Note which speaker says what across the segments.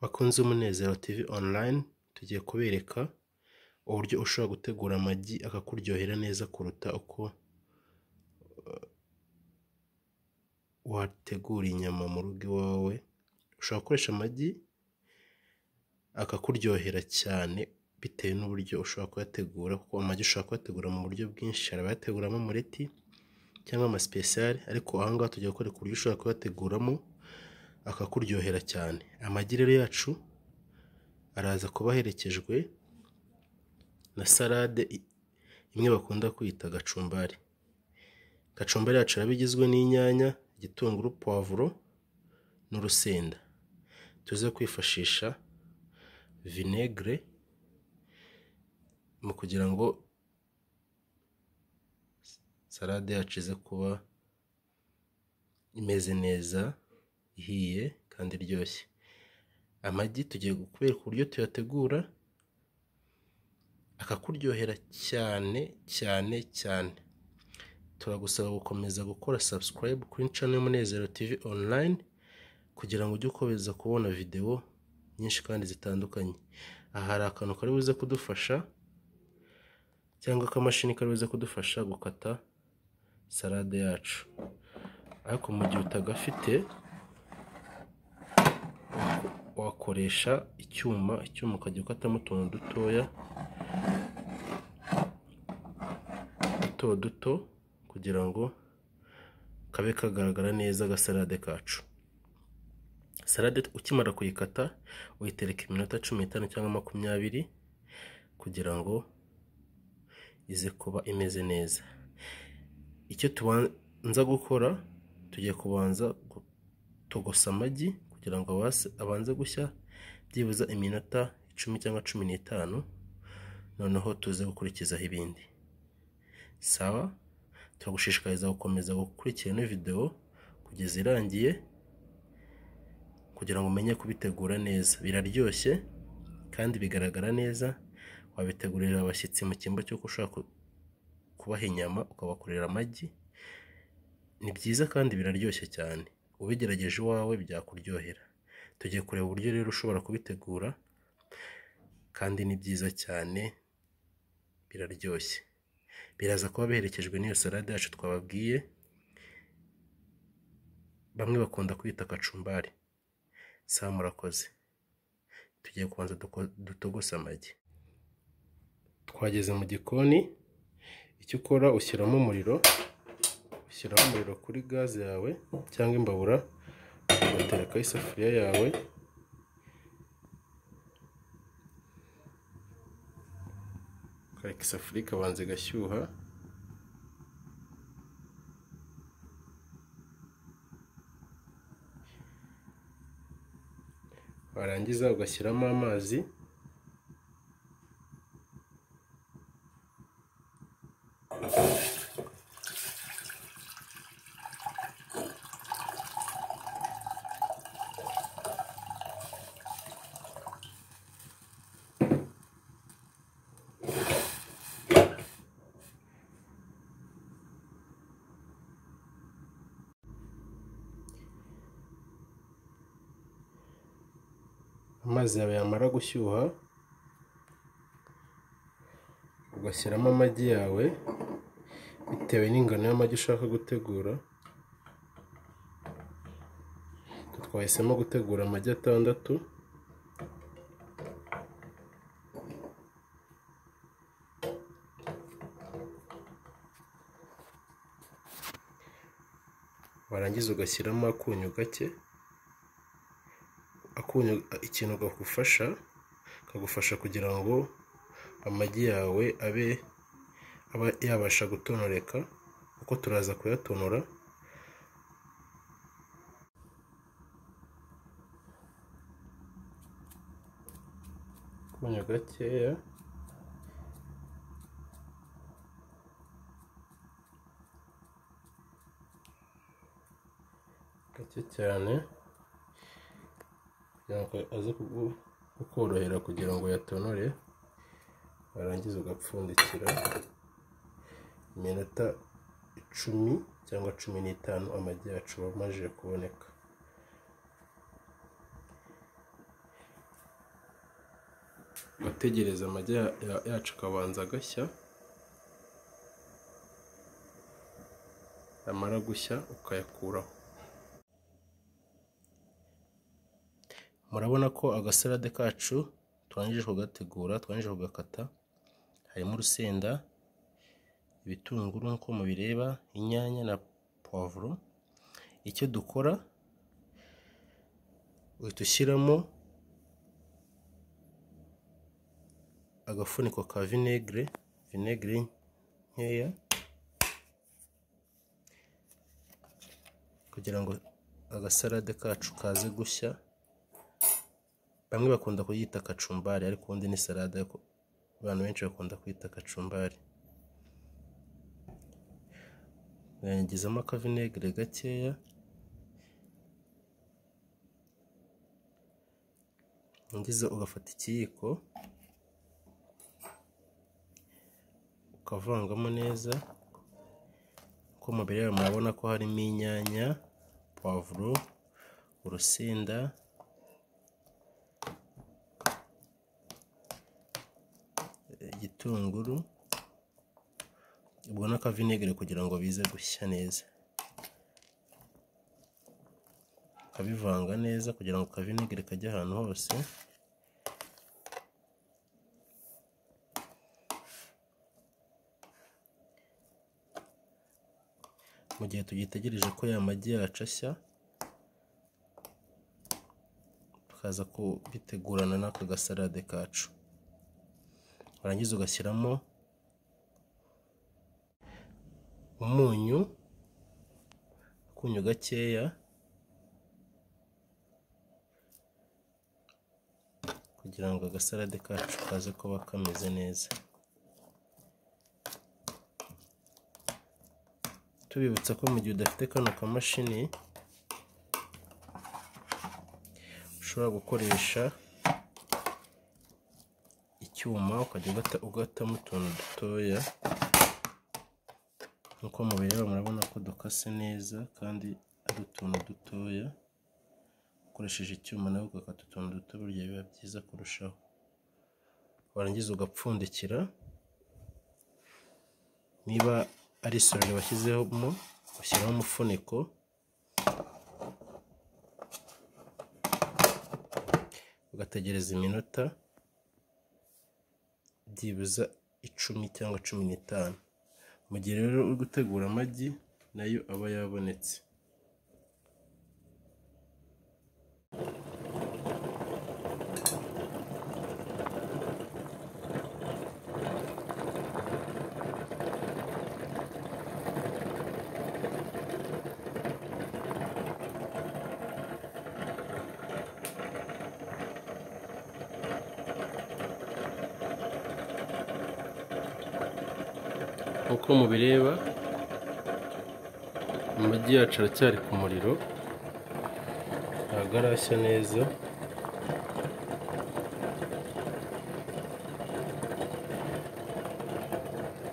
Speaker 1: Bakunzi b'Umunezero TV online tugiye kubereka uburyo ushobora gutegura amagi akakuryohera neza kuruta uko wategura inyama mu rugo iwawe, ushobora gukoresha amagi akakuryohera cyane bitewe n'uburyo ushobora kuyategura kuko amagi ushobora kuyategura mu buryo bwinshi, hari abayateguramo umureti cyangwa amasipesiyare ariko aha ngaha tugiye kukwereka uburyo ushobora kuyateguramo. Akakuryohera cyane. Amagi rero yacu araza kuba aherekejwe na salade imwe bakunda kwita gacumbari. Gacumbari yacu iraba igizwe n'inyanya, igitunguru, puwavuro n'urusenda. Tuze kwifashisha vinegere mu kugira ngo salade yacu ize kuba imeze neza, ihiye kandi iryoshye. Amagi tugiye kubereka uburyo tuyategura akakuryohera cyane cyane cyane. Turagusaba gukomeza gukora subscribe kuri channel y'Umunezero TV online kugira ngo ujye ukomeza kubona videwo nyinshi kandi zitandukanye. Aha hari akantu kari buze kudufasha cyangwa akamashini kari buze kudufasha gukata salade yacu, ariko mu gihe utagafite wakoresha icyuma, icyuma ukajya ukatamo utuntu dutoya duto duto kugira ngo kabe kagaragara neza agasalade kacu. Salade ukimara kuyikata uyitereka iminota cumi n'itanu cyangwa makumyabiri kugira ngo ize kuba imeze neza. Icyo tubanza gukora tugiye kubanza gutogosa amagi kugira ngo abanze gushya byibuze iminota icumi cyangwa cumi n'itanu, noneho tuze gukurikizaho ibindi. Sawa, turagushishikariza gukomeza gukurikira ino videwo kugeza irangiye kugira ngo umenye kubitegura neza. Biraryoshye kandi bigaragara neza, wabitegurira abashyitsi mu cyimbo cy'uko ushaka kubaha inyama ukabakorera amagi, ni byiza kandi biraryoshye cyane. Ubigerageje iwawe byakuryohera. Tugiye kureba uburyo rero ushobora kubitegura kandi ni byiza cyane, biraryoshye. Biraza kuba biherekejwe n'iyo salade yacu twababwiye, bamwe bakunda kwita kacumbari. Sawa murakoze. Tugiye kubanza dutogose amagi. Twageze mu gikoni, icyo ukora ushyiramo umuriro, ushyiraho umuriro kuri gaze yawe cyangwa imbabura, ugaterekaho isafuriya yawe, ukareka isafuriya ikabanza igashyuha, warangiza ugashyiramo amazi, amazi yawe yamara gushyuha, ugashyiramo amagi yawe bitewe n'ingano y'amagi ushaka gutegura, twahisemo gutegura amagi atandatu, warangiza ugashyiramo akunyu gake, akunyu ikintu kagufasha, kagufasha kugira ngo amagi yawe abe yabasha gutonoreka kuko turaza kuyatonora, akunyu gakeya, gake cyane. Aze kukorohera kugira ngo yatonore, warangiza ugapfundikira iminota icumi cyangwa cumi n'itanu amagi yacu aba amajije kuboneka. ugategereza amagi yacu akabanza agashya yamara gushya ukayakuraho murabona ko agasalade kacu turangije kugategura turangije kugakata harimo urusenda ibitunguru nk'uko mubireba inyanya na puwavuro. Icyo dukora uhita ushyiramo agafuniko ka vinegere vinegere nkeya kugira ngo agasalade kacu kaze gushya. Bamwe bakunda kuyita kacumbari ariko ubundi ni salade abantu benshi bakunda kwita kacumbari. Yangizamo akavinegere gakeya. Ngize ugafata ikiyiko ukavangamo neza. Uko mubireba murabona ko harimo inyanya puwavuro urusenda igitunguru ubwo n'akavinegere kugira ngo bize gushya neza. Ukabivanga neza kugira ngo akavinegere kajye ahantu hose. Mu gihe tugitegereje ko ya magi yacu ashya tukaza kubitegurana n'aka gasalade kacu. Warangiza ugashyiramo umunyu akunyu gakeya kugira ngo agasalade kacu kaze kuba kameze neza. Tubibutsa ko mu gihe udafite kano kamashini ushobora gukoresha icyuma ukajya ugatamo utuntu dutoya. Nk'uko mubireba murabona ko dukase neza kandi ari utuntu dutoya. Ukoresheje icyuma nawe ugakata utuntu duto burya biba byiza kurushaho. Warangiza ugapfundikira. Niba ari isorori washyizemo ushyiraho umufuniko. Ugategereza iminota. Byibuze icumi cyangwa cumi n'itanu. Mu gihe rero uri gutegura amagi na yo aba yabonetse. Nk'uko mubireba amagi yacu aracyari ku muriro ntabwo arashya neza.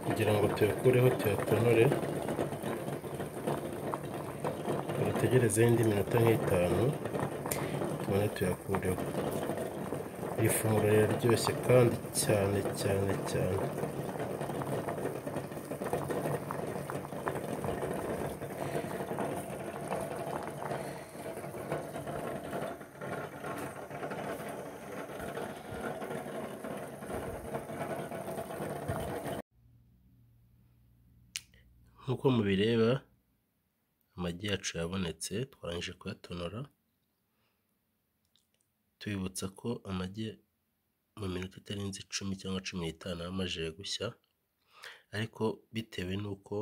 Speaker 1: Kugira ngo tuyakureho tuyatonore dutegerezeho indi minota nk'itanu tubone tuyakureho. Iri funguro riraryoshye kandi cyane cyane cyane nk'uko mubireba amagi yacu yabonetse twarangije kuyatonora tubibutsa ko amagi mu minota itarenze icumi cyangwa cumi n'itanu aba amajije gushya ariko bitewe n'uko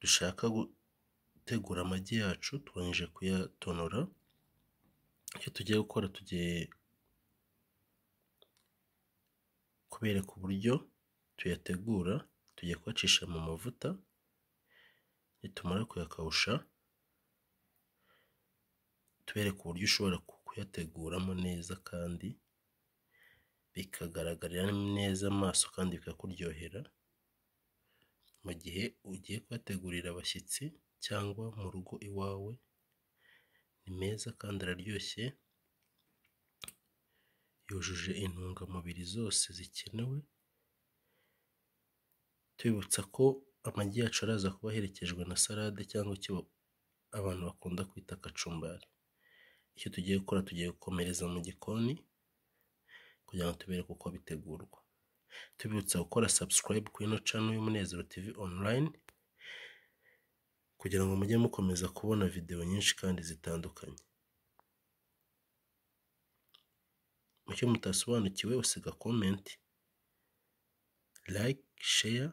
Speaker 1: dushaka gutegura amagi yacu turangije kuyatonora icyo tugiye gukora tugiye kubereka uburyo tuyategura tugiye kuyacisha mu mavuta nitumara kuyakawusha tubereka uburyo ushobora kuyateguramo neza kandi bikagaragarira neza amaso kandi bikakuryohera. Mu gihe ugiye kuyategurira abashyitsi cyangwa mu rugo iwawe ni meza kandi araryoshye yujuje intungamubiri zose zikenewe. Tubibutsa ko amagi yacu araza kuba aherekejwe na salade cyangwa icyo abantu bakunda kwita kacumbari. Icyo tugiye gukora tugiye gukomereza mu gikoni kugira ngo tubereke uko bitegurwa. Tubibutsa gukora subscribe kuri ino channel y'umunezero tv online kugira ngo mujye mukomeza kubona videwo nyinshi kandi zitandukanye. Mu cyo mutasobanukiwe usiga comment like share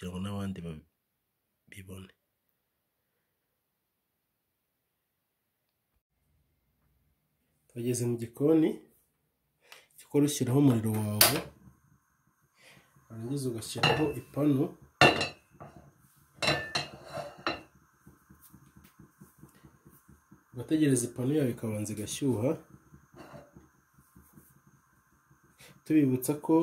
Speaker 1: kugira ngo n'abandi babibone tugeze mu gikoni gikora ushyiraho umuriro wawe warangiza ugashyiraho ipanu ugategereza ipanu yawe ikabanza igashyuha tubibutsa ko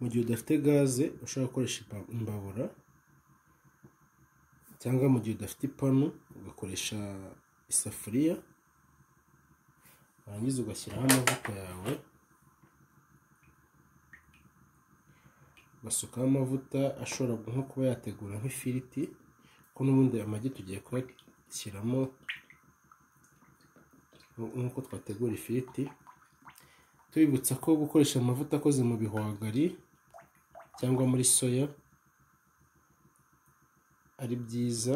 Speaker 1: mu gihe udafite gaze ushobora gukoresha imbabura cyangwa mu gihe udafite ipanu ugakoresha isafuriya warangiza ugashyiraho amavuta yawe ugasukaho amavuta ashobora nko kuba yategura nk'ifiriti kuko n'ubundi amagi tugiye kuyashyiramo nk'uko twategura ifiriti tubibutsa ko gukoresha amavuta akoze mu bihwagari cyangwa muri soya ari byiza.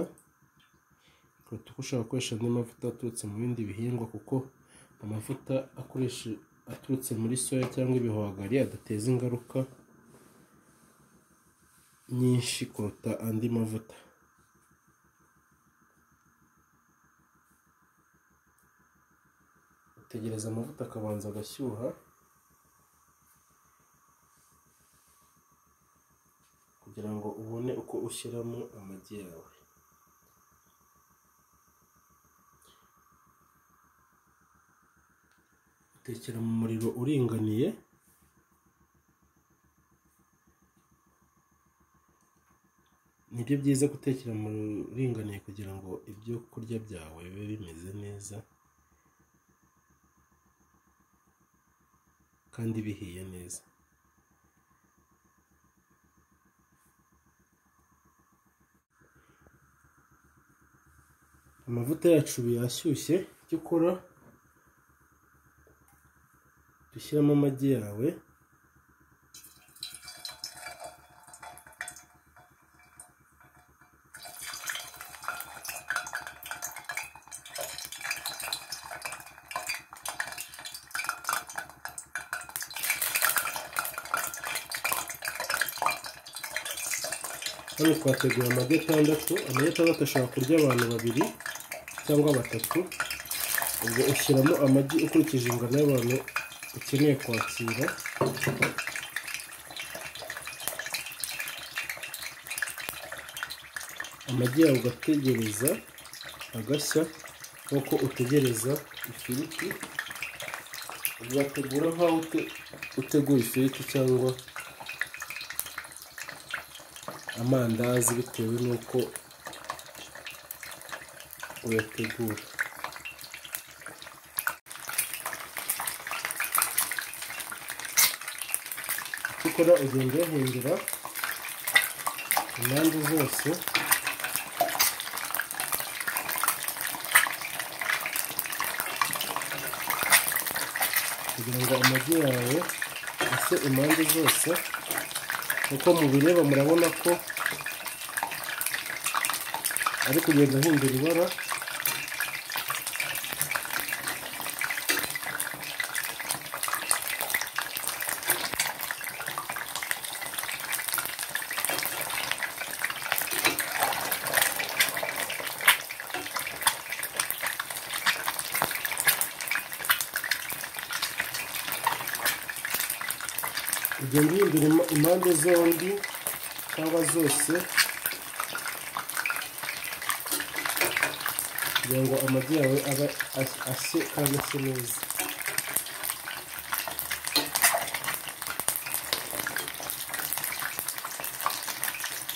Speaker 1: Kuruta uko ushobora gukoresha andi mavuta aturutse mu bindi bihingwa kuko amavuta aturutse muri soya cyangwa ibihwagari adateza ingaruka nyinshi kuruta andi mavuta. Utegereza amavuta akabanza agashyuha. Kugira ngo ubone uko ushyiramo amagi yawe. Utekera mu muriro uringaniye. Nibyo byiza gutekera mu uringaniye kugira ngo ibyo kurya byawe bibe bimeze neza kandi bihiye neza. Amavuta yacu yashyushye icyo ukora dushyiramo amagi yawe. Hano twateguye amagi atandatu. Amagi atandatu ashobora kurya abantu babiri. Cyangwa batatu ubwo ushyiramo amagi ukurikije ingano y'abantu ukeneye kwakira. Amagi yawe ugategereza agashya nk'uko utegereza ifiriti. Ugategura nk'aho utegura ifiriti cyangwa amandazi bitewe n'uko uyategura icyo ukora ugenda uyahindura impande zose kugira ngo amagi yawe ase impande zose uko mubireba murabona ko ari kugenda ahindura ibara ugenda uhindura impande zombi cyangwa zose kugira ngo amagi yawe abe ashye kandi ase neza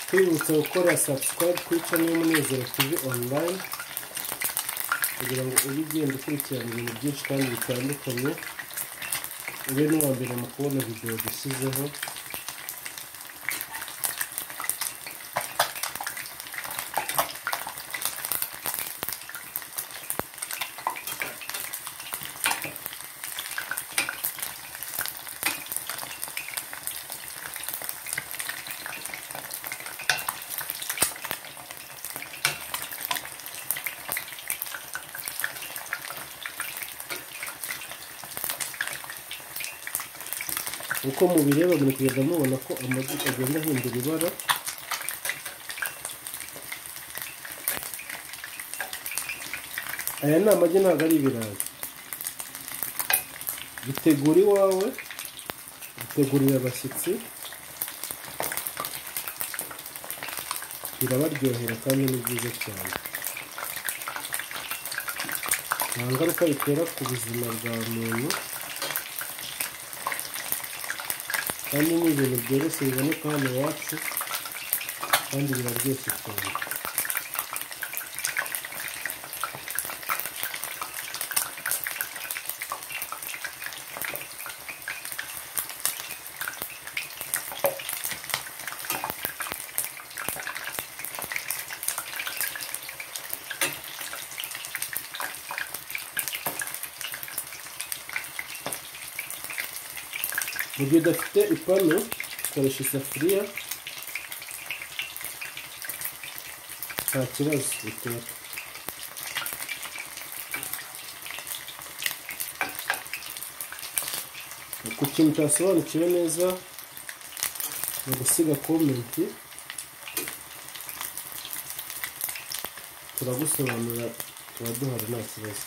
Speaker 1: twibutsa gukora subscribe kuri channel y'umunezero tv online kugira ngo ujye ugenda ukurikirana ibintu byinshi kandi bitandukanye ube n'uwa mbere mu kubona videwo dushyizeho. Uko mubireba muri kugenda mubona ko amagi agenda ahindura ibara aya ni amagi ntabwo ari ibirayi. Bitegura iwawe bitegurira abashyitsi birabaryohera kandi ni byiza cyane. Nta ngaruka bitera ku buzima bwa muntu. Kandi ni ibintu byoroshye biboneka hano iwacu kandi udafite ipanu ukoresha isafuriya nta kibazo bitera ku kintu utasobanukiwe neza ni ugusiga komenti turagusobanurira tuba duhari nta kibazo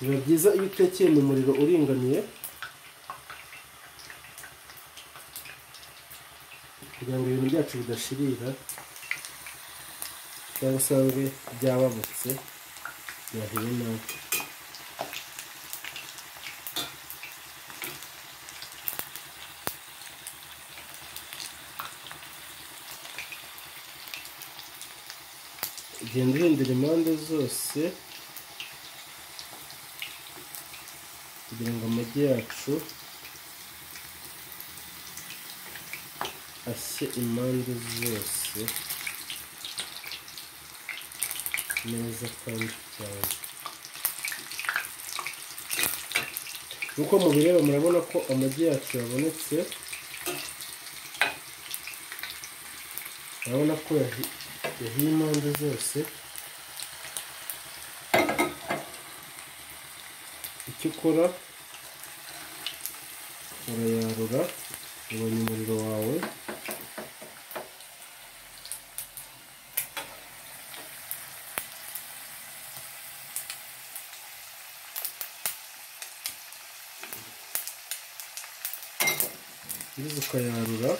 Speaker 1: biba byiza iyo utekeye mu muriro uringaniye. Kugira ngo ibintu byacu bidashirira cyangwa usange byababutse byahiye nabi. Ugenda uhindura impande zose. Kugira ngo amagi yacu ashye impande zose neza kandi cyane. Nk'uko mubireba murabona ko amagi yacu yabonetse urabona ko yahi- yahiye impande zose. Icyo ukora urayarura ubonye umuriro wawe maze ukayarura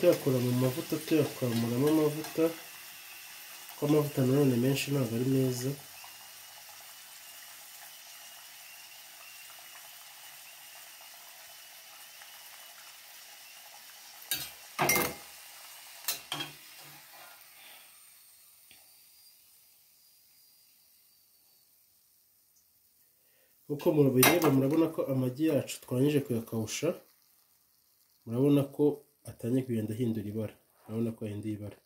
Speaker 1: tuyakura mu mavuta tuyakamuramo amavuta kuko amavuta nanone menshi ntabwo ari meza. Nk'uko mubireba murabona ko amagi yacu twangije kuyakawusha. Murabona ko atangiye kugenda ahindura ibara. Urabona ko yahinduye ibara.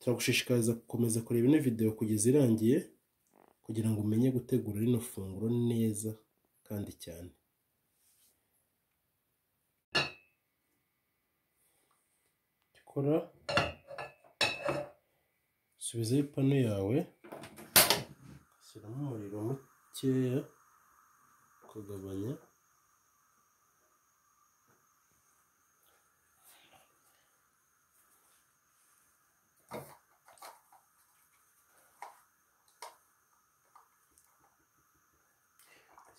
Speaker 1: Turagushishikariza gukomeza kureba ino videwo kugeza irangiye kugira ngo umenye gutegura rino funguro neza kandi cyane. Kora subizaho ipanu yawe shyiramo umuriro mukeya ukagabanya.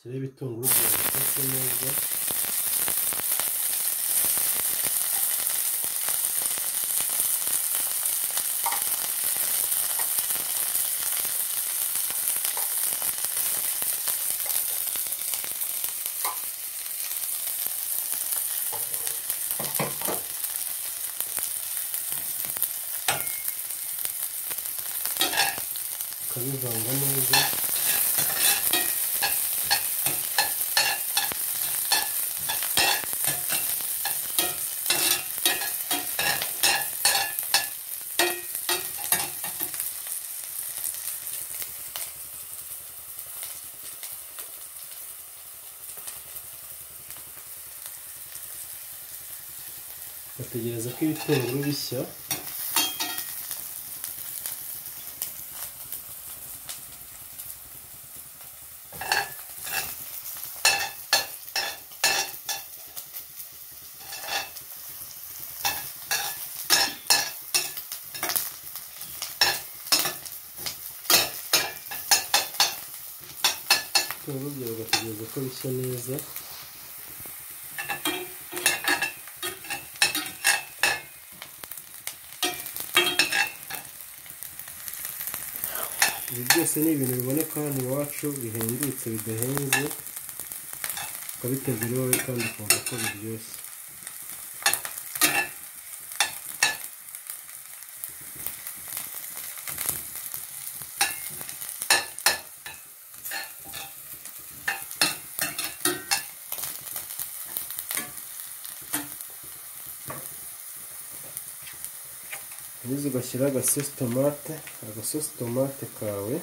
Speaker 1: Shyiraho ibitunguru byawe bikase neza ukabivanga neza bategereza ko ibitunguru bishya ibitunguru byawe ugategereza ko bishya ibi byose ni ibintu biboneka hano iwacu bihendutse bidahenze ukabitegura iwawe kandi ukumva ko biryoshye ugashyiraho agasosi tomate agasosi tomate kawe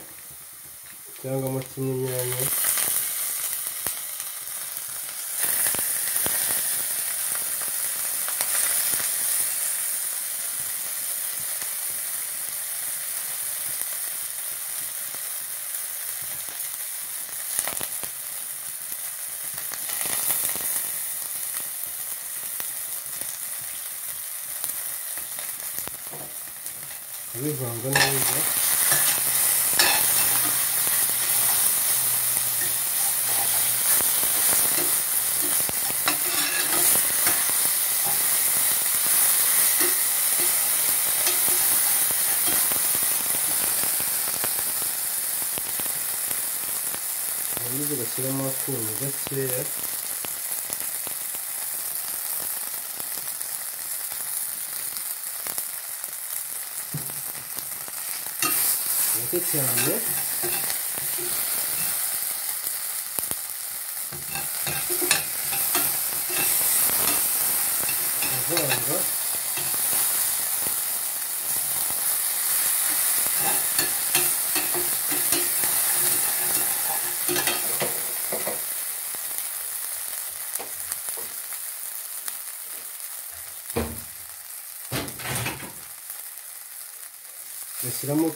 Speaker 1: cyangwa mo kimwe inyanya ubivanga neza warangiza ugashyiramo akunyu gakeya gake cyane uvanga ugashyiramo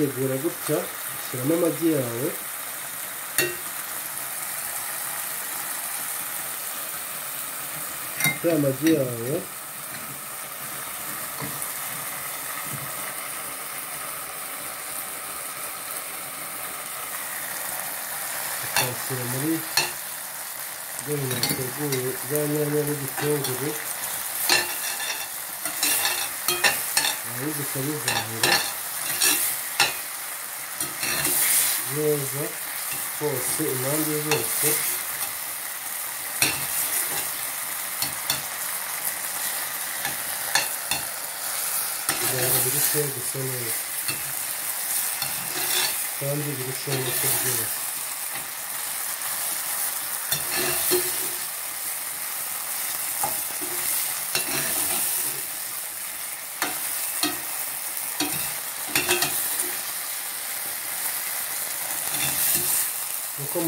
Speaker 1: umaze kubitegura gutya ushyiramo amagi yawe. Ya magi yawe. Ukayashyira muri bya bintu biteguye bya nyanya n'igitunguru warangiza ukabivanga neza hose impande zose kugira ngo birusheho gusa neza kandi birusheho no kuryoha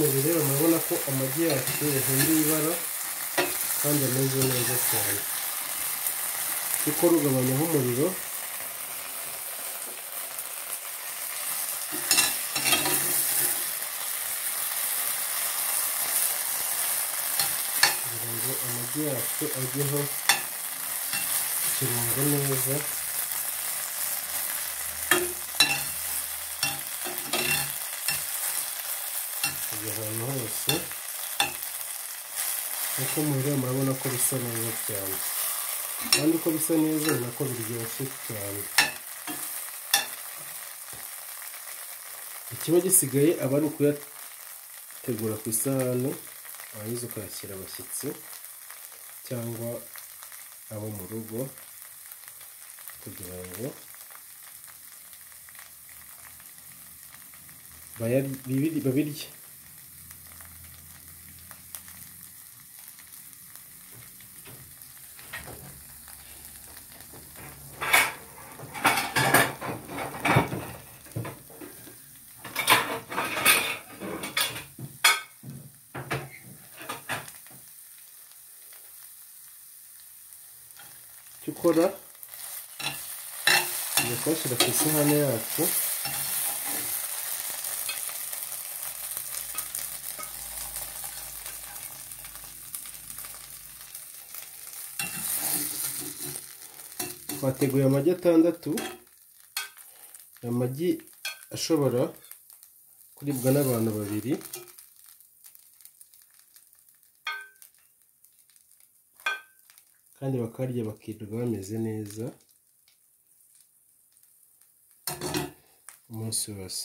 Speaker 1: mubireba murabona ko amagi yacu yahinduye ibara kandi ameze neza cyane. Kuko rugabanyaho umuriro kugira ngo amagi yacu ajyeho ikirungo neza kujya ahantu hose nk'uko mubireba murabona ko bisa neza cyane. Kandi uko bisa neza ni nako biryoshye cyane. Ikiba gisigaye aba ari ukuyategura ku isahani warangiza ukayashyira abashyitsi cyangwa abo mu rugo kugira ngo babirye icyo ukora tujya kuyashyira ku isahani yacu twateguye amagi atandatu amagi ashobora kuribwa n'abantu babiri. Kandi bakarya bakirirwa bameze neza umunsi wose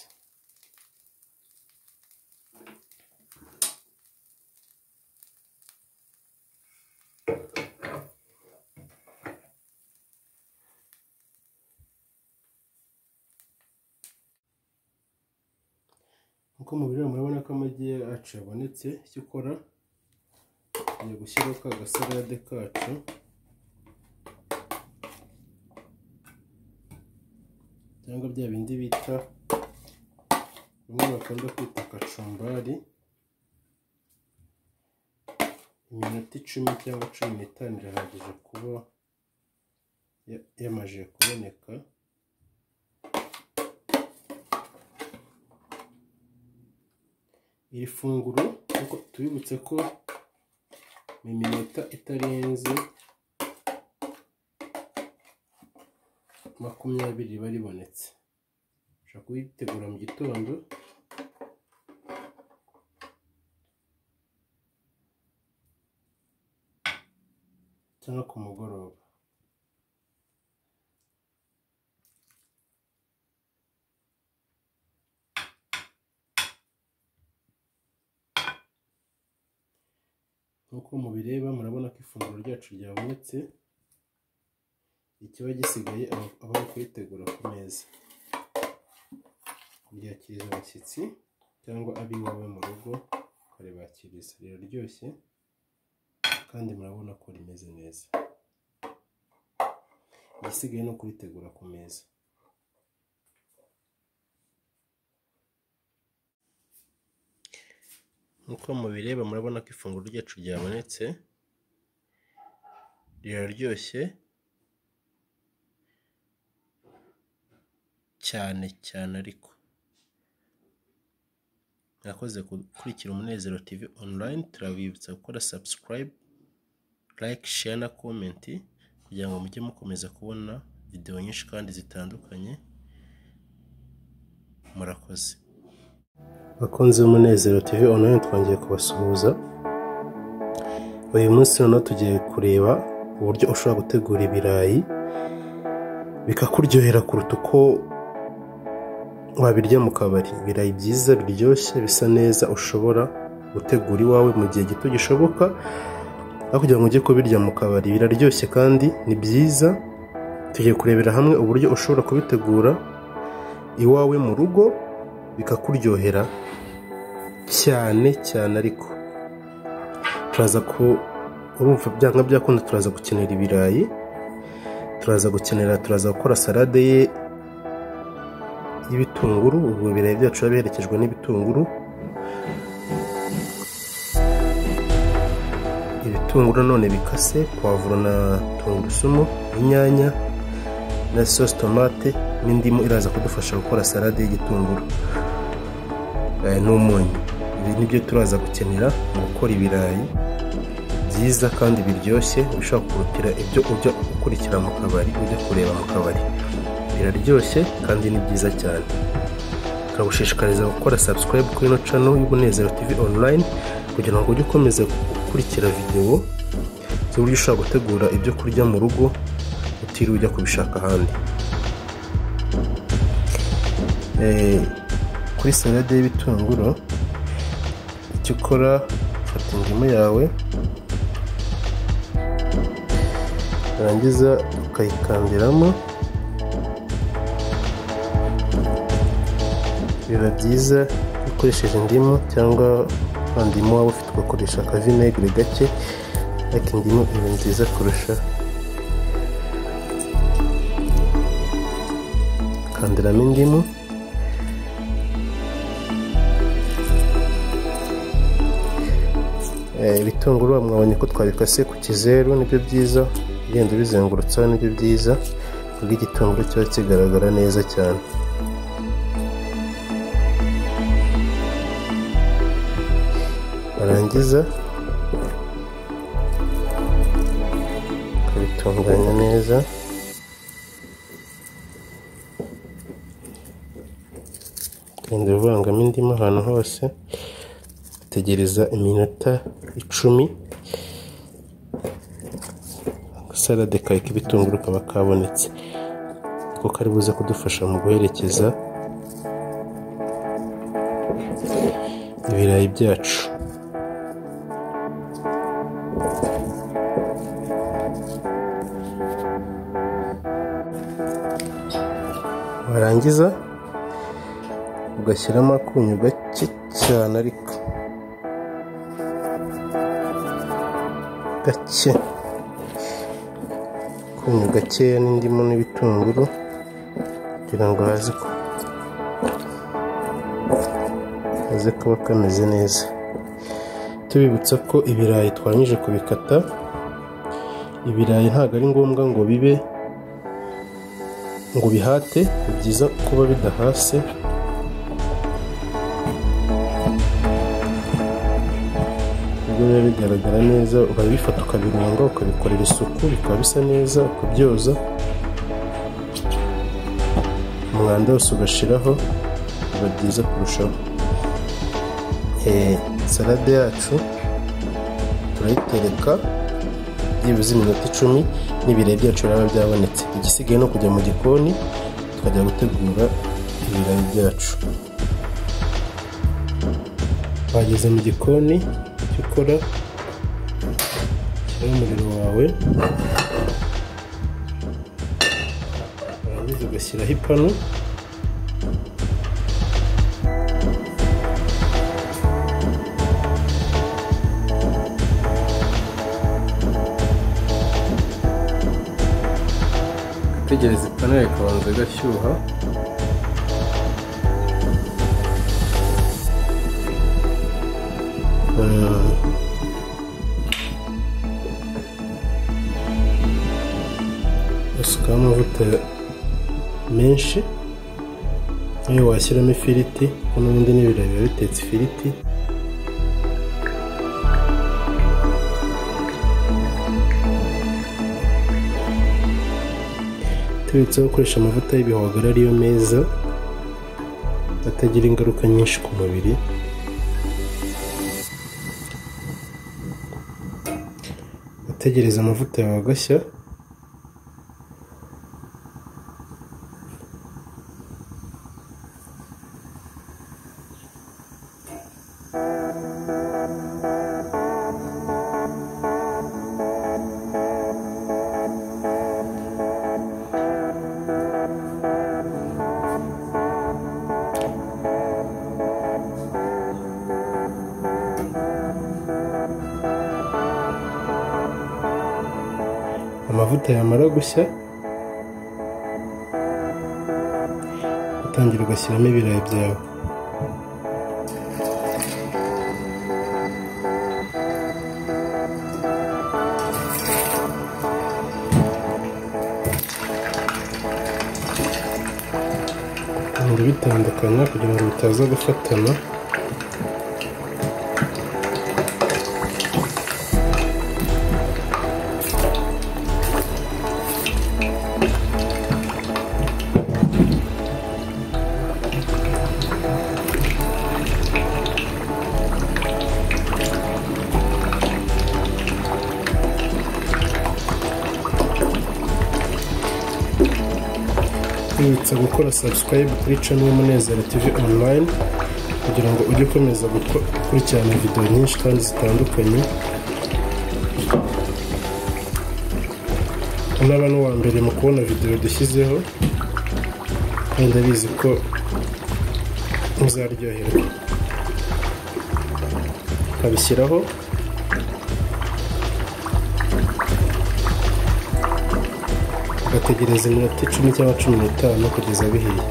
Speaker 1: nk'uko mubireba murabona ko amagi yacu yabonetse icyo ukora tugiye gushyiraho ka gasalade kacu. Cyangwa bya bindi bita bimwe bakunda kwita kacumbari iminota icumi cyangwa cumi n'itanu irahagije kuba yamajije kuboneka. Iri funguro tubibutse ko mu minota itarenze makumyabiri riba ribonetse. Ushobora kuyitegura mu gitondo. Cyangwa ku mugoroba. Nk'uko mubireba murabona ko ifunguro ryacu ryabonetse ikiba gisigaye aba ari kuyitegura ku meza. Kuryakiriza abashyitsi cyangwa ab'iwawe mu rugo ukaribakiriza riraryoshye kandi murabona ko rimeze neza. Igisigaye ni ukuritegura ku meza. Nk'uko mubireba murabona ko ifunguro ryacu ryabonetse. Riraryoshye. Cyane cyane ariko. Mwakoze gukurikira umunezero tv online turabibutsa gukora subscribe like share na comment kugira ngo mujye mukomeza kubona videwo nyinshi kandi zitandukanye. Murakoze. Bakunzi b'umunezero tv online twongeye kubasuhuza. Uyu munsi noneho tugiye kureba uburyo ushobora gutegura ibirayi bikakuryohera kuruta uko wabirya mu kabari. Ibirayi byiza biryoshye bisa neza ushobora gutegura iwawe mu gihe gito gishoboka aho kugira ngo ujye kubirya mu kabari biraryoshye kandi ni byiza. Tugiye kurebera hamwe uburyo ushobora kubitegura iwawe mu rugo bikakuryohera cyane cyane ariko turaza ku urumva byanga byakunda turaza gukenera ibirayi turaza gukenera turaza gukora salade ye y'ibitunguru ubwo ibirayi byacu biba biherekejwe n'ibitunguru. Ibitunguru none bikase puwavuro na tungurusumu inyanya na sosi tomate n'indimu iraza kudufasha gukora salade y'igitunguru. N'umunyu. Ibi ni byo turaza gukenera mu gukora ibirayi. Byiza kandi biryoshye ushobora kurutira ibyo ujya ukurikira mu kabari ujya kureba mu kabari. Biraryoshye kandi ni byiza cyane. Turagushishikariza gukora subscribe kuri ino channel y'umunezero tv online kugira ngo ujye ukomeza gukurikira videwo z'uburyo ushobora gutegura ibyo kurya mu rugo utiriwe ujya kubishaka ahandi. Kuri salade y'ibitunguru icyo ukora fata indimu yawe warangiza ukayikandiramo. Biba byiza ukoresheje indimu cyangwa indimu waba ufite ugakoresha akavinegere gake ariko indimu iba nziza kurusha kandiramo indimu. Ibitunguru mwabonye ko twabikase ku kizeru ni byo byiza. Ugenda ubizengurutsaho ni byo byiza. Ubwo igitunguru kiba kigaragara neza cyane. Warangiza ukabitunganya neza. Ugenda uvangamo indimu ahantu hose. Utegereza iminota icumi. Salade kawe k'ibitunguru kaba kabonetse. Kuko kari buze kudufasha mu guherekeza ibirayi byacu. Warangiza ugashyiramo akunyu gake cyane ariko gake akunyu gakeya n'indimu n'ibitunguru kugira ngo haze kuba kameze neza. Tubibutsa ko ibirayi twarangije kubikata. Ibirayi ntabwo ari ngombwa ngo bibe ngo bihate. Ni byiza kuba bidahase. Ubwo biba bigaragara neza urabifata ukabirunga ukabikorera isuku bikaba bisa neza ukabyoza umwanda wose ugashiraho biba byiza kurushaho. Salade yacu turayitereka byibuze iminota icumi n'ibirayi byacu biraba byabonetse. Igisigaye no kujya mu gikoni tukajya gutegura ibirayi byacu. Wageze mu gikoni icyo ukora shyiraho umuriro wawe warangiza ugashyiraho ipanu ugategereza ipanu ikabanza igashyuha basukaho amavuta menshi niyo washyiramo ifiriti kuko n'ubundi n'ibirayi biba bitetse ifiriti. Tubitseho gukoresha amavuta y'ibihwagari ariyo meza atagira ingaruka nyinshi ku mubiri. Utegereza amavuta yawe agashya. Gushya. Utangira ugashyiramo ibirayi byawe. Uhora ubitandukanya kugira ngo bitaza gufatana. Subscribe kuri channel y'umunezero tv online kugira ngo ujye ukomeza gukurikirana video nyinshi kandi zitandukanye. Unaba n'uwa mbere mu kubona video dushyizeho kandi ndabizi ko muzaryoherwa. Ukabishyiraho ugategereza iminota icumi cyangwa cumi n'itanu kugeza bihiye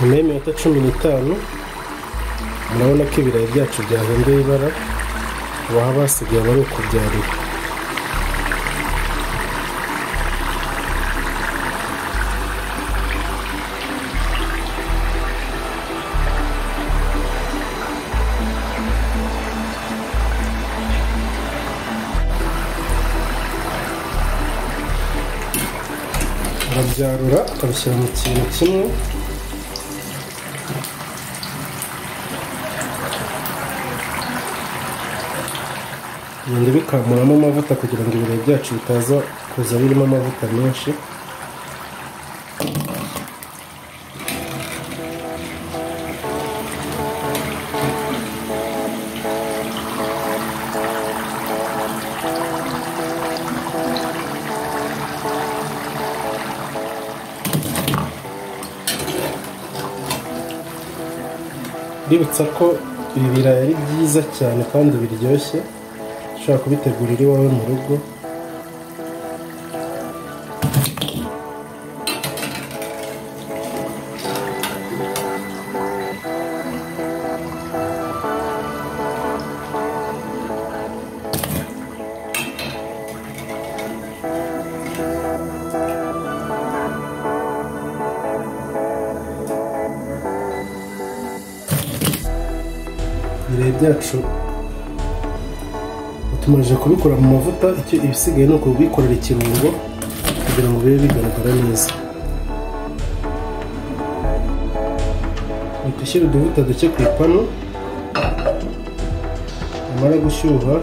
Speaker 1: nyuma y'iminota cumi n'itanu murabona ko ibirayi byacu byahinduye ibara waba hasigaye aba ari ukubyarira urabyarura ukabishyira mu kintu kimwe bigenda bikamuramo amavuta kugira ngo ibirayi byacu bitaza kuza birimo amavuta menshi Ndibutsa ko ibi birayi ari byiza cyane kandi biryoshye. Ushobora kubitegurira iwawe mu rugo. Byacu tumaze kubikora mu mavuta icyo ibisigaye ni ukubikorera ikirungo kugira ngo bibe bigaragara neza. Uhita ushyira uduvuta duke ku ipanu amara gushyuha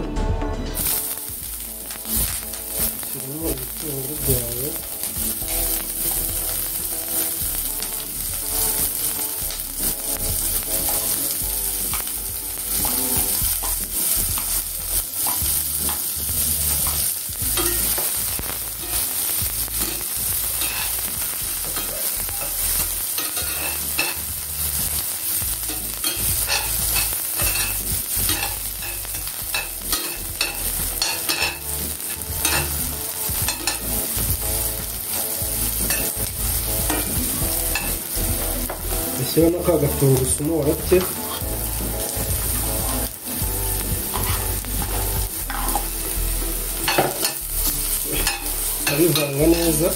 Speaker 1: suyunu oynatacağız. Arivanga neza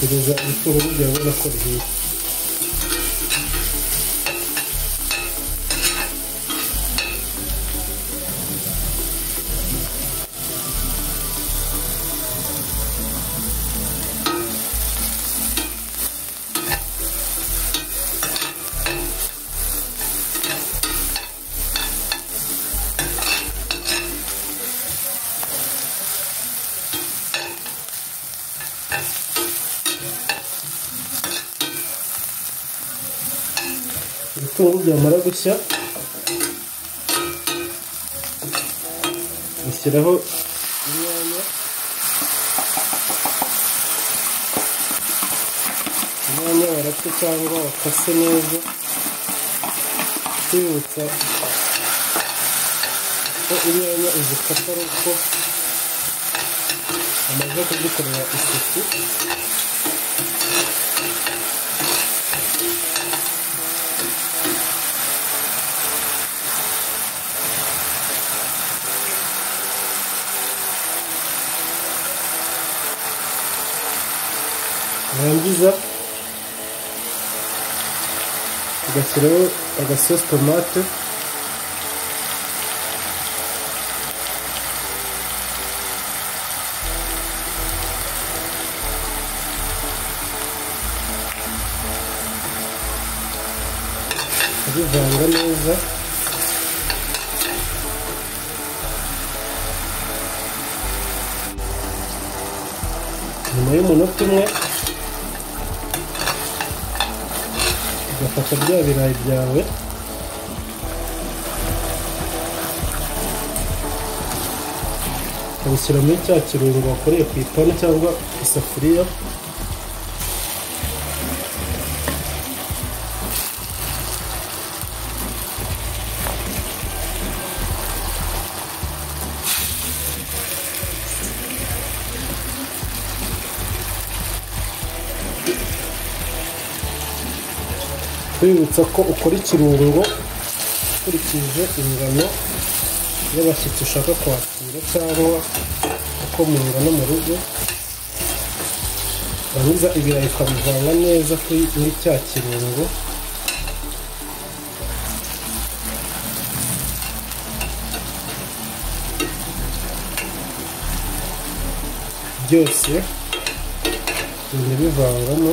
Speaker 1: kugeza ibitunguru byawe nakorewe ibitunguru byamara gushya ushyiraho inyanya inyanya warapfe cyangwa wakase neza kwibutsa ko inyanya uzikata ari uko amaze kuzikorera isuku warangiza ugashyiraho agasosi tomate. Ugafata bya birayi byawe ukabishyira muri cya kirungo wakoreye ku ipanu cyangwa isafuriya twibutsa ko ukora ikirungo ukurikije ingano y'abashyitsi ushaka kwakira cyangwa uko mungana mu rugo warangiza ibirayi ukabivanga neza muri cya kirungo. Byose bigenda bivangamo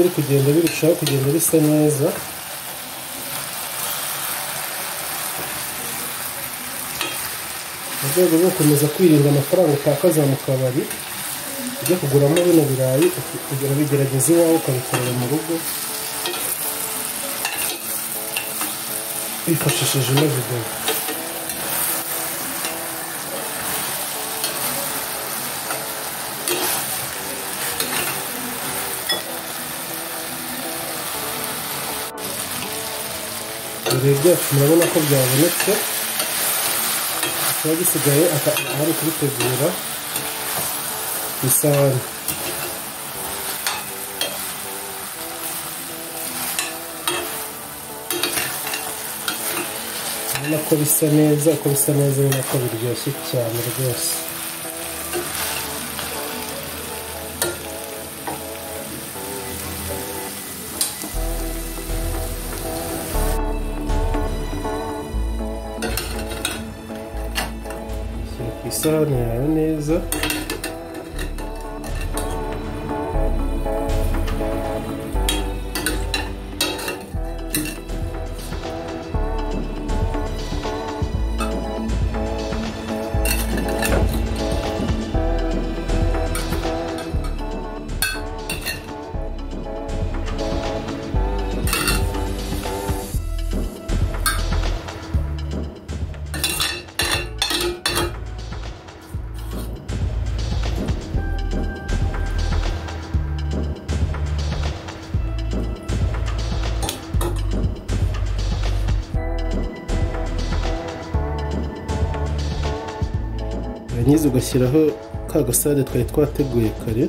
Speaker 1: biri kugenda birushaho kugenda bisa neza. Mu rwego rwo gukomeza kwirinda amafaranga utakaza mu kabari ujya kuguramo bino birayi urabigerageza iwawe ukabikorera mu rugo wifashishije ino videwo byacu murabona ko byabonetse. Kiba gisigaye ari kubitegura ku isahani. Urabona ko bisa neza uko bisa neza urabona ko biryoshye cyane rwose. Shyira ku ugashyiraho ka gasade twari twateguye kare.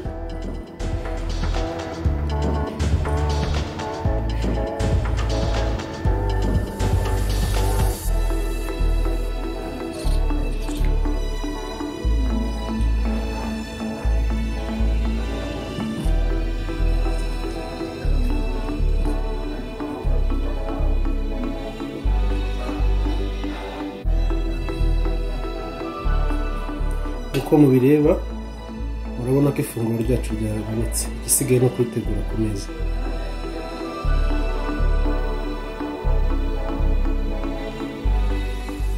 Speaker 1: Uko mubireba murabona ko ifunguro ryacu ryarabonetse. Igisigaye ni ukuritegura ku meza.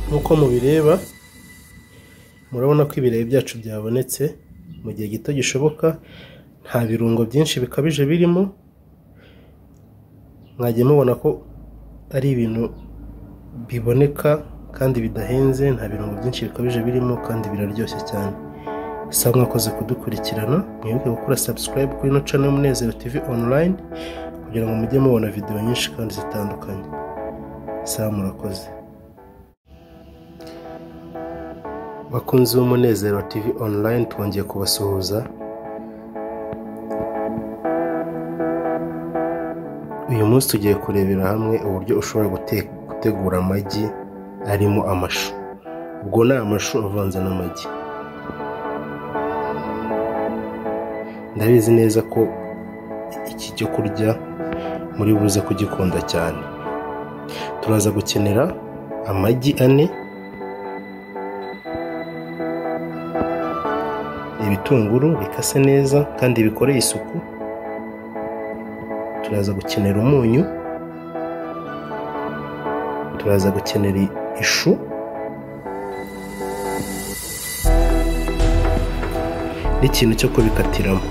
Speaker 1: Nk'uko mubireba murabona ko ibirayi byacu byabonetse. Mu gihe gito gishoboka nta birungo byinshi bikabije birimo. Mwagiye mubona ko ari ibintu biboneka kandi bidahenze nta birungo byinshi bikabije birimo kandi biraryoshye cyane. Gusa mwakoze kudukurikirana mwibuke gukora subscribe kuri ino channel y'umunezero tv online kugira ngo mujye mubona video nyinshi kandi zitandukanye. Sawa murakoze. Bakunzi b'umunezero tv online twongeye kubasuhuza. Uyu munsi tugiye kurebera hamwe uburyo ushobora gutegura amagi arimo amashu. Ubwo ni amashu avanze n'amagi. Ndabizi neza ko iki cyo kurya muri buze kugikunda cyane. Turaza gukenera amagi ane ibitunguru bikase neza kandi bikoreye isuku. Turaza gukenera umunyu turaza gukenera ishu. N'ikintu cyo kubikatiramo.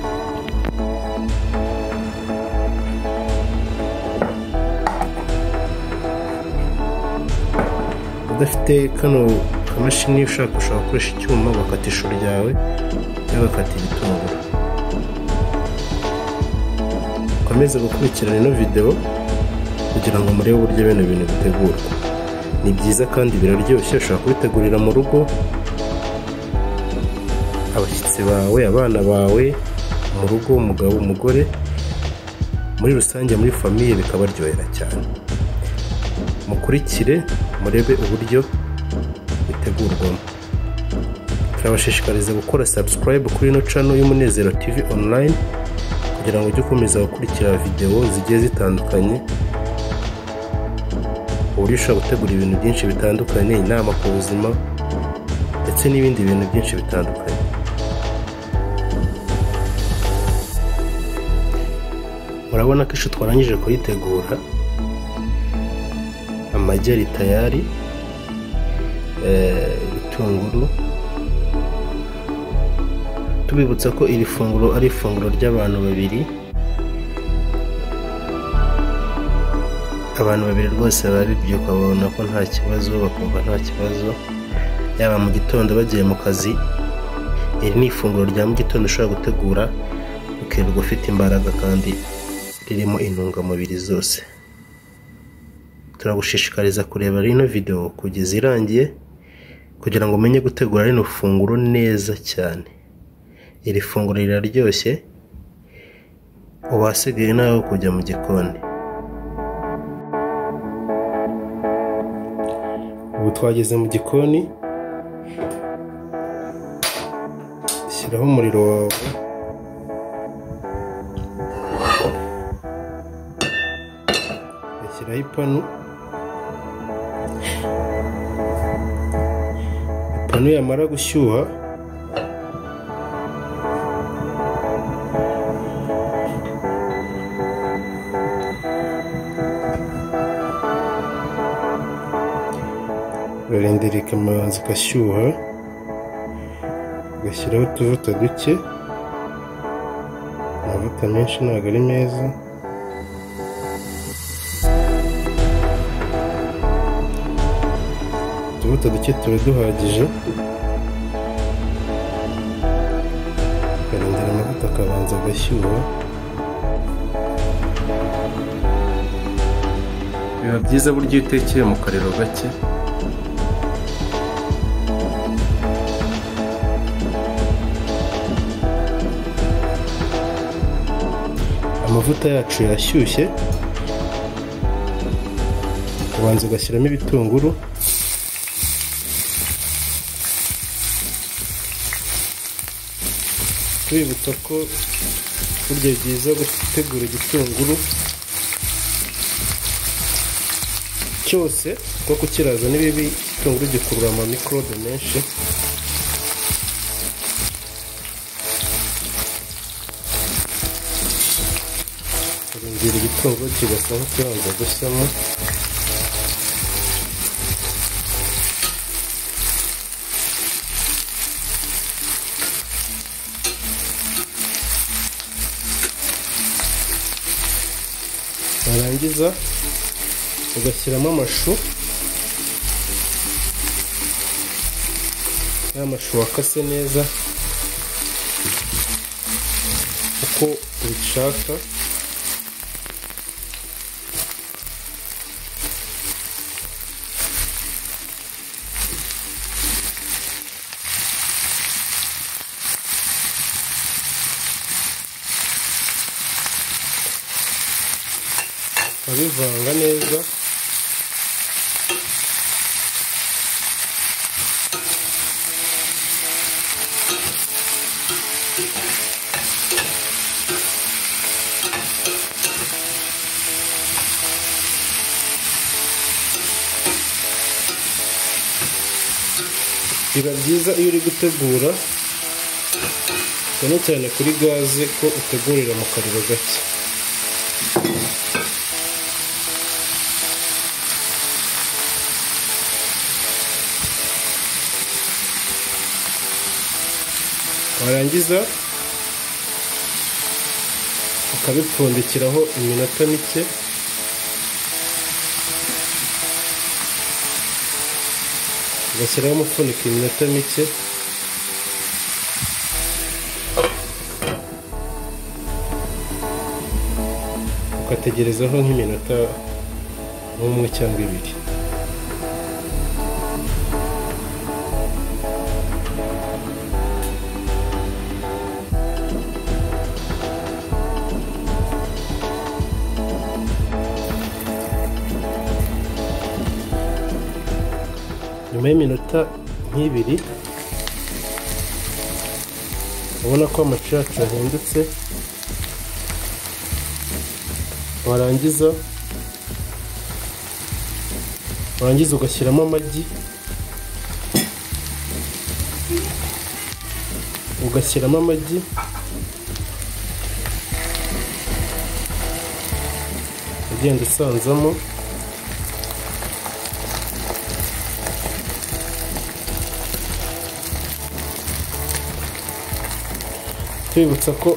Speaker 1: Udafite kano kamashini ushaka ushobora gukoresha icyuma ugakata ishu ryawe ugakata ibitunguru ukomeze gukurikirana ino videwo kugira ngo murebe uburyo bino bintu bitegurwa. Ni byiza kandi biraryoshye ushobora kubitegurira mu rugo abashyitsi bawe abana bawe mu rugo umugabo umugore muri rusange muri famiye bikabaryohera cyane. Mukurikire murebe uburyo bitegurwamo. Turabashishikariza gukora subscribe kuri ino channel y'umunezero tv online kugira ngo ujye ukomeza gukurikira videwo zigiye zitandukanye uburyo ushobora gutegura ibintu byinshi bitandukanye inama ku buzima ndetse n'ibindi bintu byinshi bitandukanye. Murabona ko ishu twarangije kuyitegura. Amagi ari tayari ibitunguru tubibutsa ko iri funguro ari ifunguro ry'abantu babiri. Abantu babiri rwose baribyuka babona ko nta kibazo bakumva nta kibazo. Yaba mu gitondo bagiye mu kazi iri ni ifunguro rya mu gitondo ushobora gutegura ukirirwa ufite imbaraga kandi ririmo intungamubiri zose. Turagushishikariza kureba rino videwo kugeza irangiye kugira ngo umenye gutegura rino funguro neza cyane. Iri funguro riraryoshye uba hasigaye nawe kujya mu gikoni. Ubu twageze mu gikoni shyiraho umuriro wawe. Ugashyiraho ipanu. Ipanu yamara gushyuha urarindira ikamanza igashyuha ugashyiraho utuvuta duke amavuta menshi ntabwo ari meza. udufoto duke tuba duhagije ukarindira amavuta akabanza agashyuha. Biba byiza buryo iyo utekeye mu kariro gake. Amavuta yacu yashyushye. Ubanza ugashyiramo ibitunguru. Wibutsa ko burya byiza gutegura igitunguru cyose kuko kukiraza ni bibi igitunguru gikurura ama mikorobe menshi. Urindira igitunguru kigasa nk'ikibanza gusamo warangiza ugashyiramo amashu. Ya mashu wakase neza uko ubishaka ukabivanga neza biba byiza iyo uri gutegura cyane cyane kuri gaze ko utegurira mu kariro gake. Warangiza ukabipfundikiraho iminota mike. Ugashyiraho umufuniko iminota mike ugategerezaho nk'iminota nk'umwe cyangwa ibiri nk'ibiri. Ubona ko amacu yacu yahindutse warangiza. Warangiza ugashyiramo amagi. Ugashyiramo amagi. Ugenda usanzamo. Twibutsa ko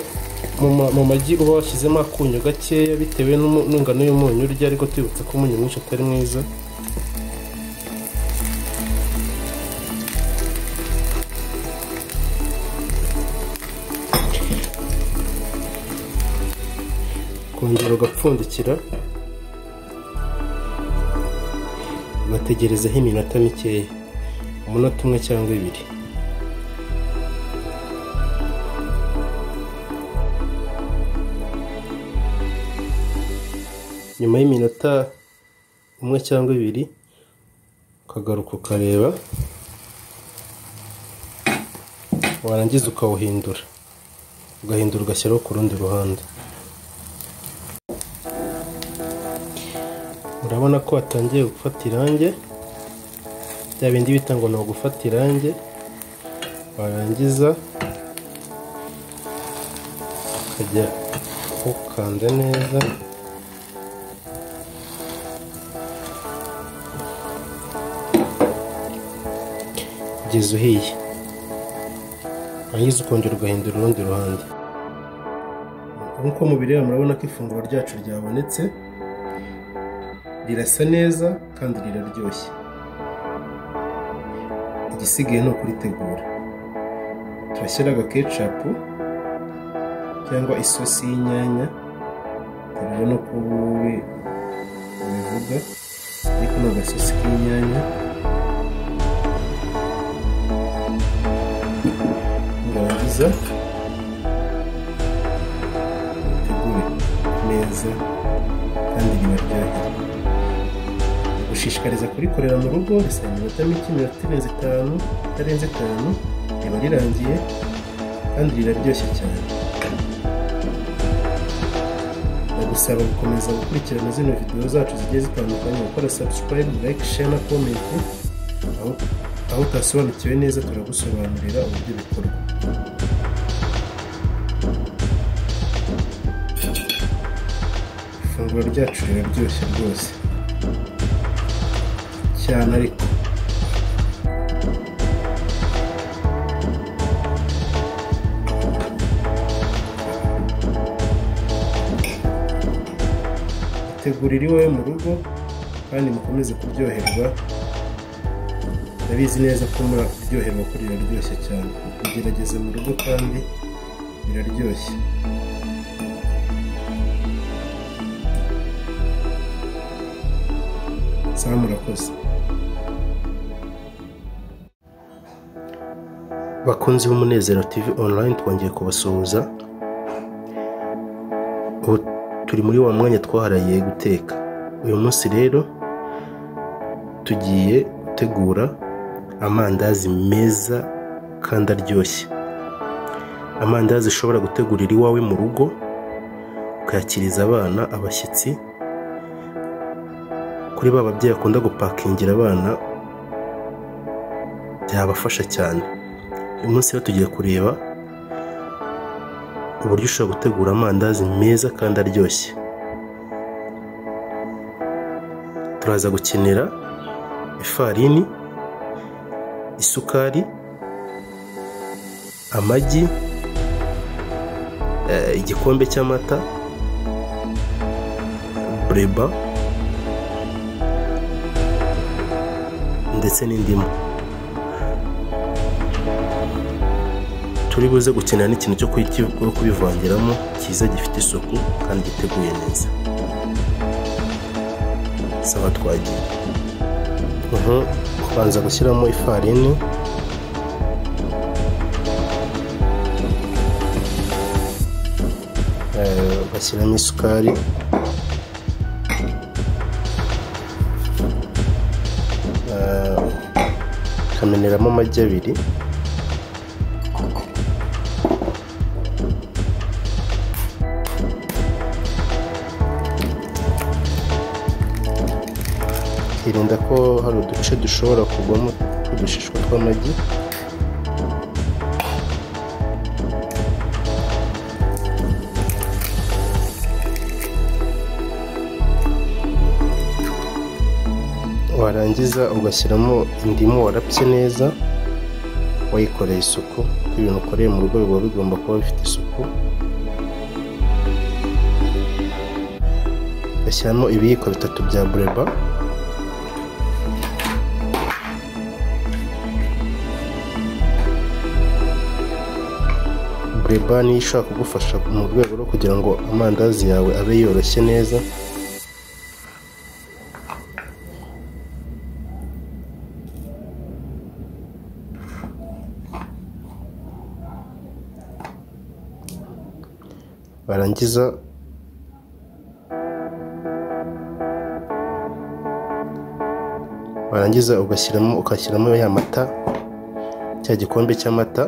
Speaker 1: mu magi uba washyizemo akunyu gakeya bitewe n'ingano y'umunyu urya ariko twibutsa ko umunyu mwinshi atari mwiza. Kongera ugapfundikira. Ugategerezaho iminota mikeya. Umunota umwe cyangwa ibiri. Nyuma y'iminota umwe cyangwa ibiri ukagaruka ukareba warangiza ukawuhindura. Ugahindura ugashyiraho ku rundi ruhande. Urabona ko watangiye gufata irangi bya bindi bita ngo ni ugufata irangi warangiza ukajya ukanda neza. Kugeza uhiye. Warangiza ukongera ugahindura urundi ruhande. Nk'uko mubireba murabona ko ifunguro ryacu ryabonetse. Rirasa neza kandi riraryoshye. Igisigaye ni ukuritegura. Turashyira agakecapu cyangwa isosi y'inyanya. Turabona uko wowe ubivuga. Ariko ni agasosi k'inyanya. Utegure ku neza kandi ribaryohera gushishikariza kurikorera mu rugo bisaba iminota mike iminota irenze itanu itarenze itanu riba rirangiye kandi riraryoshye cyane. Ndagusaba gukomeza gukurikirana zino videwo zacu zigiye zitandukanye gukora subscribe like share na comment aho utasobanukiwe neza turagusobanurira uburyo bikorwa. Ifunguro ryacu riraryoshye rwose. Cyane ariko. Tegurira iwawe mu rugo kandi mukomeze kuryoherwa. Ndabizi neza ko muraryoherwa ko riraryoshye cyane. Bigerageze mu rugo kandi biraryoshye. Sawa murakoze bakunzi b'umunezero tv online twongeye kubasuhuza. Ubu turi muri wa mwanya twaharaye guteka. Uyu munsi rero tugiye gutegura amandazi meza kandi aryoshye. Amandazi ushobora gutegurira iwawe mu rugo ukayakiriza abana abashyitsi kuri ba babyeyi bakunda gupakingira abana byabafasha cyane. Uyu munsi rero tugiye kureba uburyo ushobora gutegura amandazi meza kandi aryoshye. Turaza gukenera ifarini isukari amagi igikombe cy'amata bureba. Ndetse n'indimu. Turi buze gukenera n'ikintu cyo kubivangiramo cyiza gifite isuku kandi giteguye neza. Saba twagiye. Kubanza gushyiramo ifarini. Ugashyiramo isukari. Ukameneramo amagi abiri. Ukirinda ko hari uduce dushobora kugwamo tw'udushishwa tw'amagi. Warangiza ugashyiramo indimu warapye neza wayikoreye isuku ibintu ukoreye mu rugo biba bigomba kuba bifite isuku. Ugashyiramo ibiyiko bitatu bya bureba. Bureba niyo ishobora kugufasha mu rwego rwo kugira ngo amandazi yawe abe yoroshye neza. Warangiza warangiza ugashyiramo ugashyiramo ya mata cya gikombe cy'amata.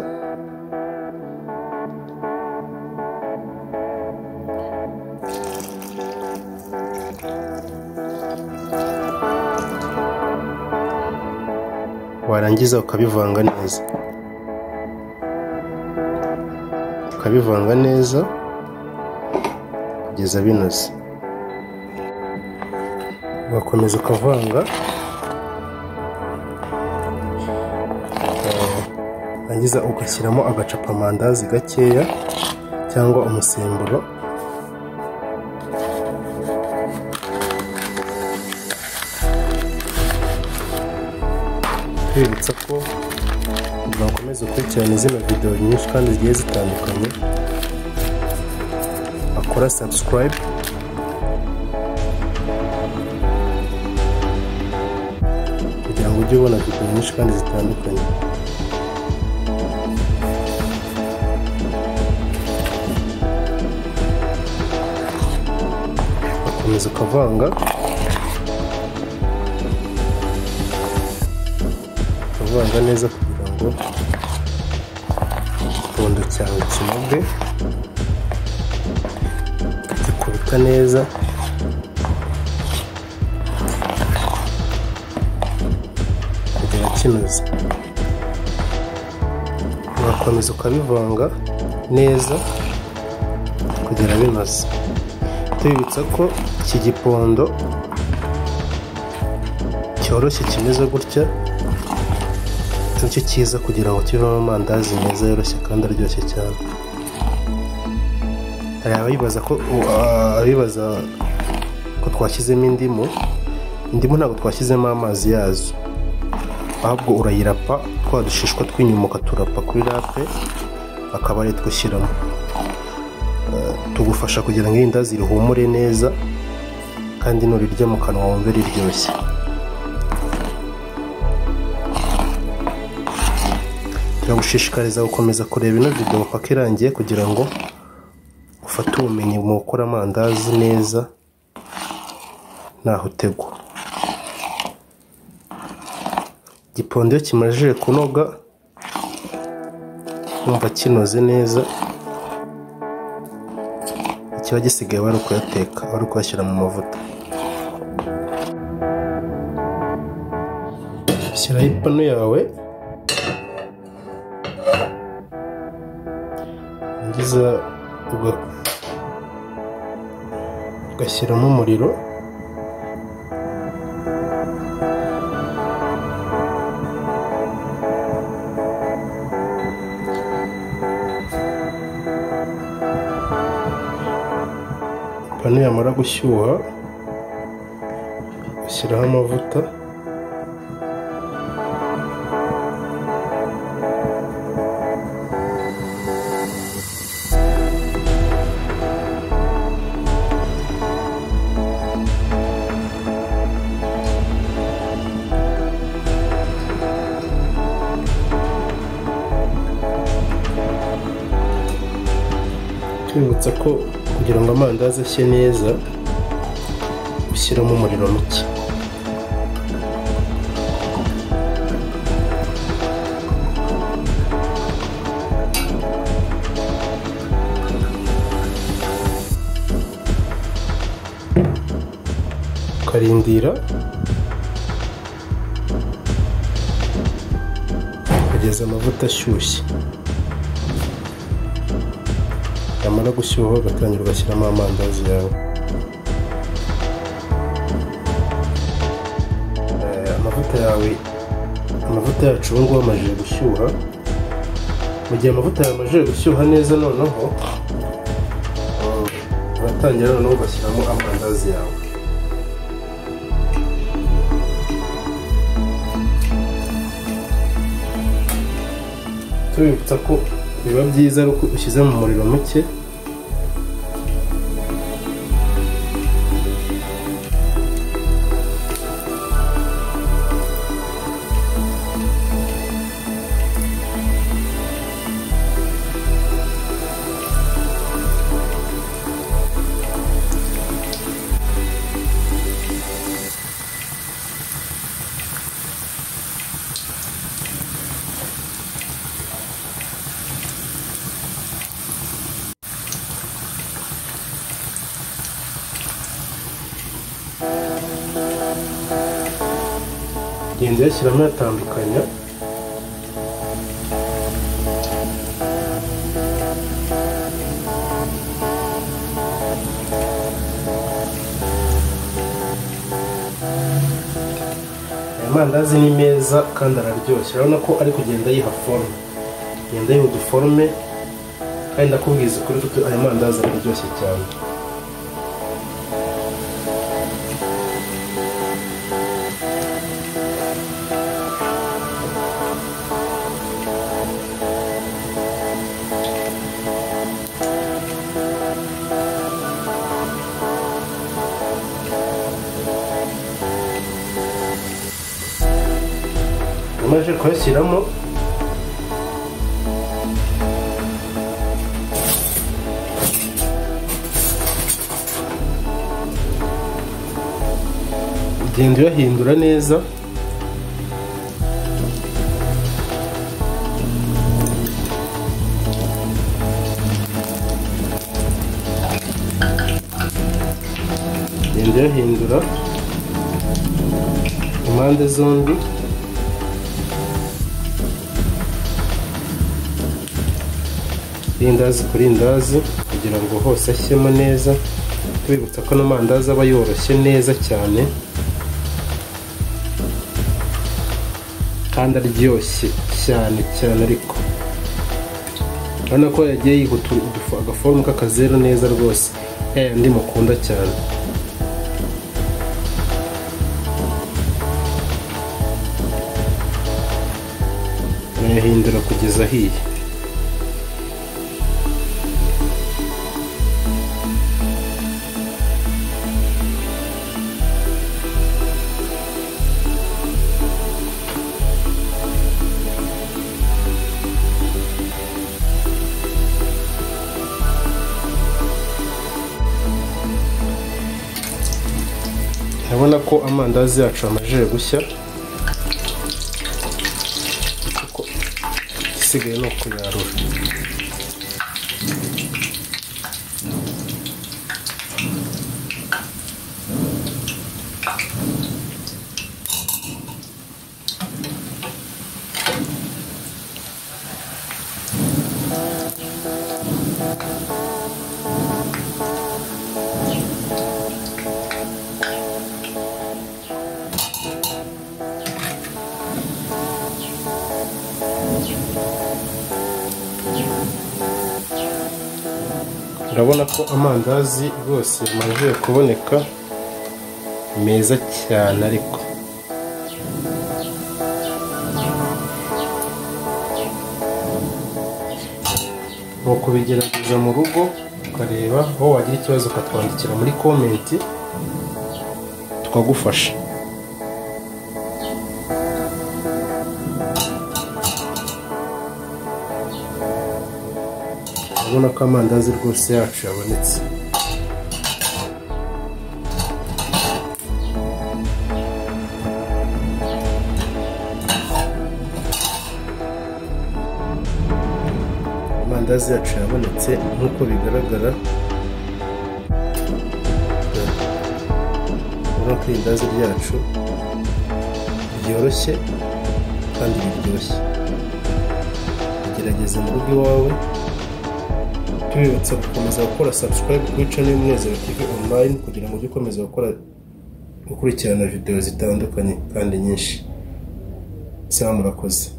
Speaker 1: Warangiza ukabivanga neza. Ukabivanga neza. Kugeza binoze. Ugakomeza ukavanga. Warangiza ugashyiramo agacapamandazi gakeya cyangwa umusemburo. Twibutsa ko ukomeze gukurikirana izina videwo nyinshi kandi zigiye zitandukanye. Akora subscribe. Kugira ngo ujye ubona videwo nyinshi kandi zitandukanye. Ugakomeza ukavanga. Ukavanga neza kugira ngo igipondo cyawe kinoge gikubita neza. Kinoze ugakomeza ukabivanga neza kugera binoze. Tubibutsa ko iki gipondo cyoroshye kimeze gutya ni cyo cyiza kugira ngo kivemo amandazi meza yoroshye kandi aryoshye cyane. Hari abibaza ko abibaza ko twashyizemo indimu. Indimu ntabwo twashyizemo amazi yazo. Ahubwo urayirapa twa dushishwa tw'inyuma ukaturapa kuri rape akaba ari ushyiramo. Tugufasha kugira ngo irindazi rihumure neza kandi nurirya mu kanwa wumve riryoshye. Turagushishikariza gukomeza kureba ino video mpaka irangiye kugira ngo ufate ubumenyi mu gukora amandazi neza ntaho utegwa igipondo iyo kimajije kunoga wumva kinoze neza. Ikiba gisigaye wari ukuyateka wari ukuyashyira mu mavuta. Shyiraho ipanu yawe. Warangiza ugashyiramo umuriro. Ipanu yamara gushyuha ushyiraho amavuta. Ko kugira ngo amandazi ashye neza ushyiramo umuriro muke. Ukarindira kugeza amavuta ashyushye. Yamara gushyuha ugatangira ugashyiramo amandazi yawe. Amavuta yawe amavuta yacu ubu ngubu amajije gushyuha. Mu gihe amavuta yawe amajije gushyuha neza noneho uratangira noneho ugashyiramo amandazi yawe. Tubibutsa ko biba byiza ari uko ushyize mu muriro muke. Genda uyashyiramo uyatandukanya aya mandazi ni meza kandi araryoshye. Urabona ko ari kugenda yiha forume agenda yiha uduforume kandi ndakubwiza ukuri aya mandazi araryoshye cyane. Uyahindura neza. Uyahindura impande zombi. Irindazi ku rindazi kugira ngo hose ashyemo neza. Tubibutsa ko n'amandazi aba yoroshye neza cyane. Kandi aryoshye cyane cyane ariko urabona ko yagiye yihuta agafomu k'akazeru neza rwose. Ya yandi mukunda cyane. Ayahindura kugeza ahiye. Ko amandazi yacu amajije gushya igisigaye ni ukuyarura. Ko amandazi rwose yamaze kuboneka meza cyane ariko. Ni ukubigerageza mu rugo ukareba aho wagira ikibazo ukatwandikira muri komenti tukagufasha urabona ko amandazi rwose yacu yabonetse. Amandazi yacu yabonetse nk'uko bigaragara. Urabona ko irindazi ryacu ryoroshye kandi riryoshye. Gerageza mu rugo iwawe. Tubibutsa gukomeza gukora subscribe kuri channel y'umunezero tv online kugira ngo ujye ukomeza gukora gukurikirana videwo zitandukanye kandi nyinshi. Cyangwa murakoze.